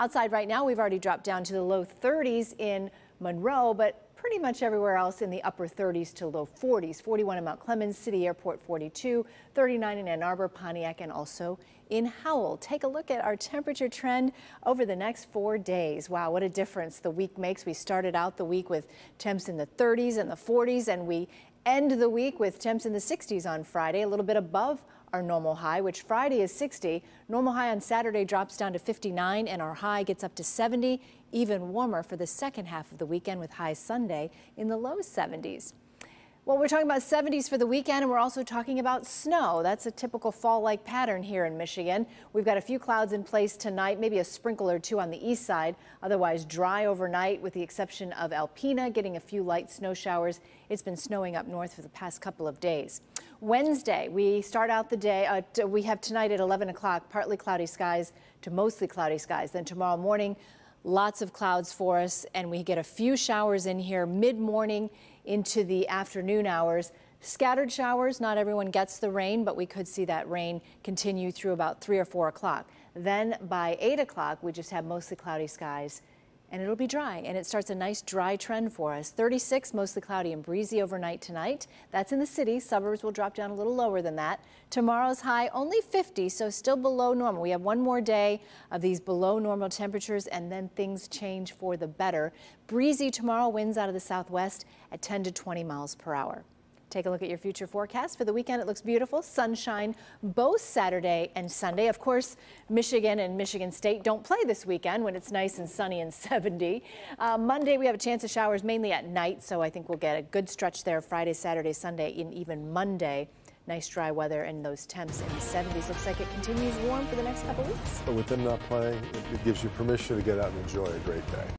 Outside right now, we've already dropped down to the low 30s in Monroe, but pretty much everywhere else in the upper 30s to low 40s. 41 in Mount Clemens, City Airport 42, 39 in Ann Arbor, Pontiac, and also in Howell. Take a look at our temperature trend over the next four days. Wow, what a difference the week makes. We started out the week with temps in the 30s and the 40s, and we end the week with temps in the 60s on Friday, a little bit above our normal high, which Friday is 60. Normal high on Saturday drops down to 59 and our high gets up to 70, even warmer for the second half of the weekend with highs Sunday in the low 70s. Well, we're talking about 70s for the weekend, and we're also talking about snow. That's a typical fall-like pattern here in Michigan. We've got a few clouds in place tonight, maybe a sprinkle or two on the east side. Otherwise dry overnight, with the exception of Alpena, getting a few light snow showers. It's been snowing up north for the past couple of days. Wednesday, we start out the day. Uh, we have tonight at 11 o'clock, partly cloudy skies to mostly cloudy skies. Then tomorrow morning, lots of clouds for us, and we get a few showers in here mid-morning into the afternoon hours. Scattered showers, not everyone gets the rain, but we could see that rain continue through about 3 or 4 o'clock. Then by 8 o'clock, we just have mostly cloudy skies and it'll be dry and it starts a nice dry trend for us. 36 mostly cloudy and breezy overnight tonight. That's in the city. Suburbs will drop down a little lower than that. Tomorrow's high only 50 so still below normal. We have one more day of these below normal temperatures and then things change for the better. Breezy tomorrow winds out of the southwest at 10 to 20 miles per hour Take a look at your future forecast for the weekend. It looks beautiful. Sunshine both Saturday and Sunday. Of course, Michigan and Michigan State don't play this weekend when it's nice and sunny and 70. Uh, Monday, we have a chance of showers mainly at night, so I think we'll get a good stretch there Friday, Saturday, Sunday, and even Monday. Nice dry weather and those temps in the 70s. Looks like it continues warm for the next couple weeks. But with them not playing, it gives you permission to get out and enjoy a great day.